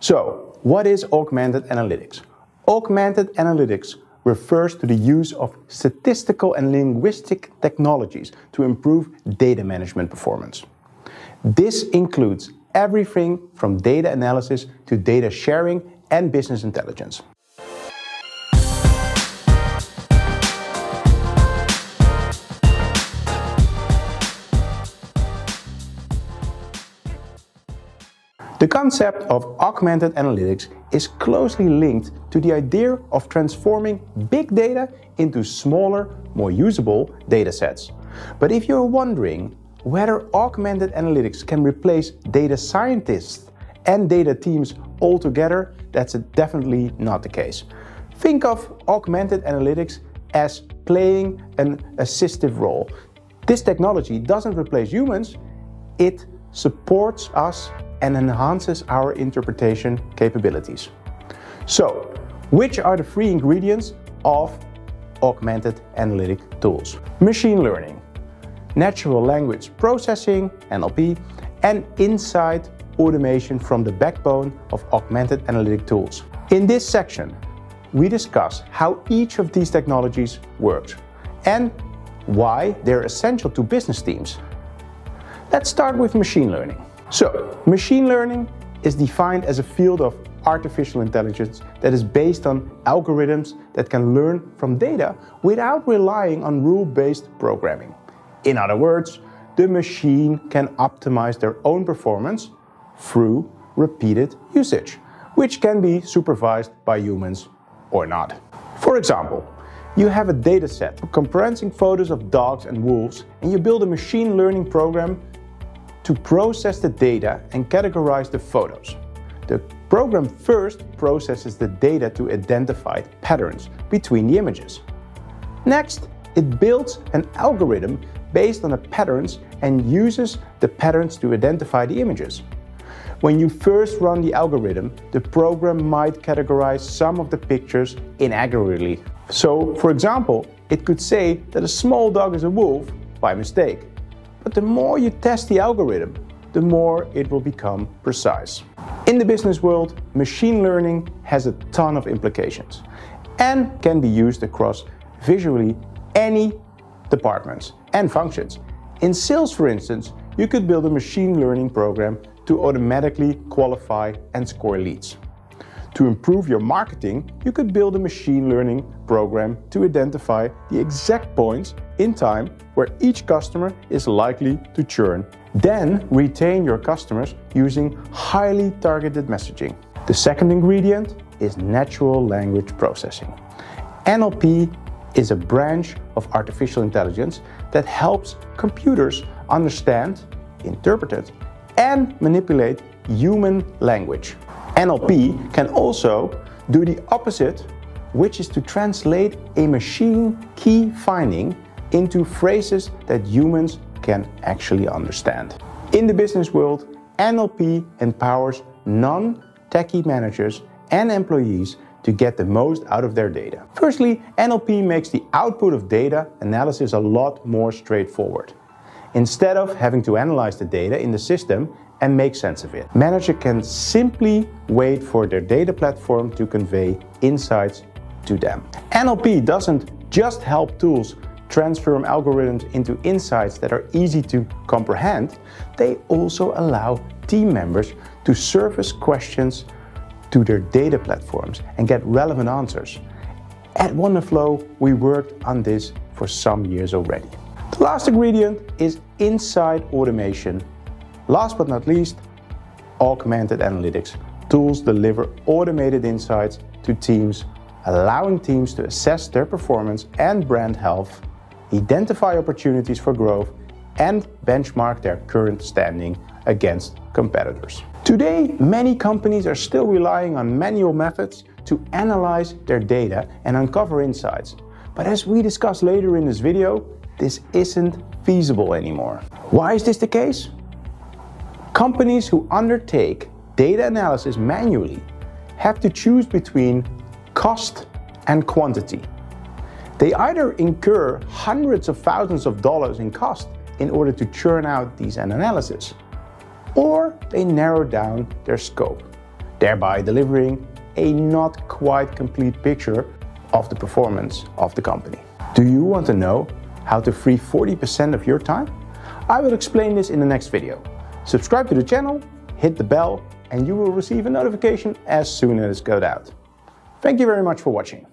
So, what is augmented analytics? Augmented analytics refers to the use of statistical and linguistic technologies to improve data management performance. This includes everything from data analysis to data sharing and business intelligence. The concept of augmented analytics is closely linked to the idea of transforming big data into smaller, more usable data sets. But if you're wondering whether augmented analytics can replace data scientists and data teams altogether, that's definitely not the case. Think of augmented analytics as playing an assistive role. This technology doesn't replace humans, it supports us and enhances our interpretation capabilities. So, which are the three ingredients of augmented analytic tools? Machine learning, natural language processing, NLP, and insight automation from the backbone of augmented analytic tools. In this section, we discuss how each of these technologies works and why they're essential to business teams. Let's start with machine learning. So, machine learning is defined as a field of artificial intelligence that is based on algorithms that can learn from data without relying on rule based programming. In other words, the machine can optimize their own performance through repeated usage, which can be supervised by humans or not. For example, you have a data set comprising photos of dogs and wolves, and you build a machine learning program to process the data and categorize the photos. The program first processes the data to identify patterns between the images. Next, it builds an algorithm based on the patterns and uses the patterns to identify the images. When you first run the algorithm, the program might categorize some of the pictures inaccurately. So, for example, it could say that a small dog is a wolf by mistake. But the more you test the algorithm, the more it will become precise. In the business world, machine learning has a ton of implications and can be used across visually any departments and functions. In sales, for instance, you could build a machine learning program to automatically qualify and score leads. To improve your marketing, you could build a machine learning program to identify the exact points in time where each customer is likely to churn. Then retain your customers using highly targeted messaging. The second ingredient is natural language processing. NLP is a branch of artificial intelligence that helps computers understand, interpret, and manipulate human language. NLP can also do the opposite, which is to translate a machine key finding into phrases that humans can actually understand. In the business world, NLP empowers non techie managers and employees to get the most out of their data. Firstly, NLP makes the output of data analysis a lot more straightforward. Instead of having to analyze the data in the system and make sense of it. Manager can simply wait for their data platform to convey insights to them. NLP doesn't just help tools transform algorithms into insights that are easy to comprehend, they also allow team members to surface questions to their data platforms and get relevant answers. At Wonderflow, we worked on this for some years already. The last ingredient is insight automation Last but not least, augmented analytics. Tools deliver automated insights to teams, allowing teams to assess their performance and brand health, identify opportunities for growth, and benchmark their current standing against competitors. Today, many companies are still relying on manual methods to analyze their data and uncover insights. But as we discuss later in this video, this isn't feasible anymore. Why is this the case? Companies who undertake data analysis manually have to choose between cost and quantity. They either incur hundreds of thousands of dollars in cost in order to churn out these analyses, or they narrow down their scope thereby delivering a not quite complete picture of the performance of the company. Do you want to know how to free 40% of your time? I will explain this in the next video. Subscribe to the channel, hit the bell, and you will receive a notification as soon as it goes out. Thank you very much for watching.